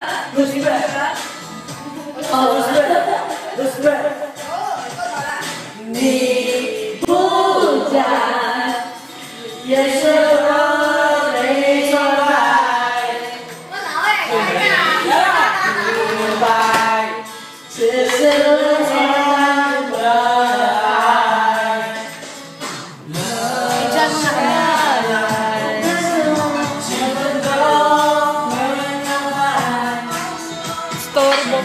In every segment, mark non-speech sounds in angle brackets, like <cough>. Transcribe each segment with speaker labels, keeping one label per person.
Speaker 1: Nos liberta.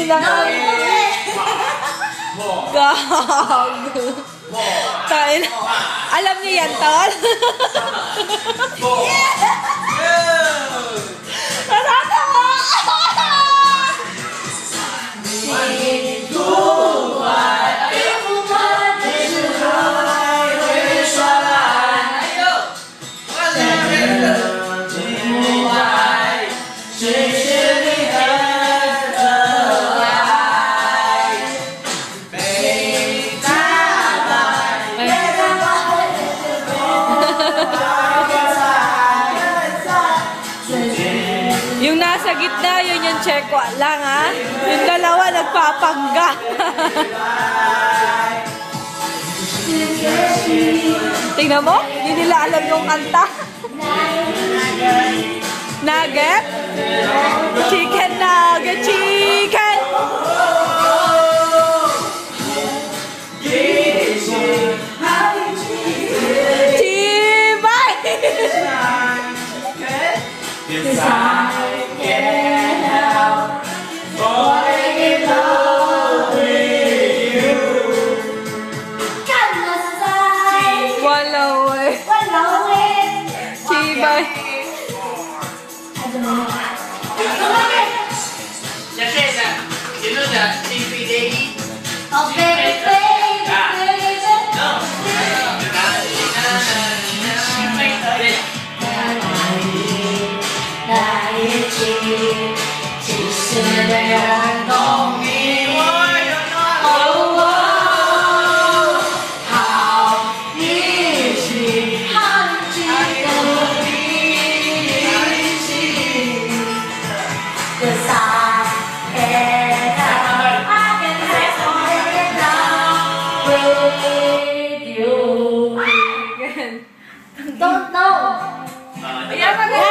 Speaker 1: Tang ina. Gago. Tain. Alam niyo yan, tol? Natatawa! Nasa gitna, yun yung Chekwa lang, ha? Yung dalawa, nagpapangga. <laughs> Tingnan mo, hindi nila alam yung kanta. Nugget? Chicken nugget, chicken Walaway.
Speaker 2: Walaway.
Speaker 1: Chibay.
Speaker 2: I don't know.
Speaker 3: Kasi sa, sino na? Si Pideli?
Speaker 2: Oh, baby, baby, baby. Don't know.
Speaker 3: Uh,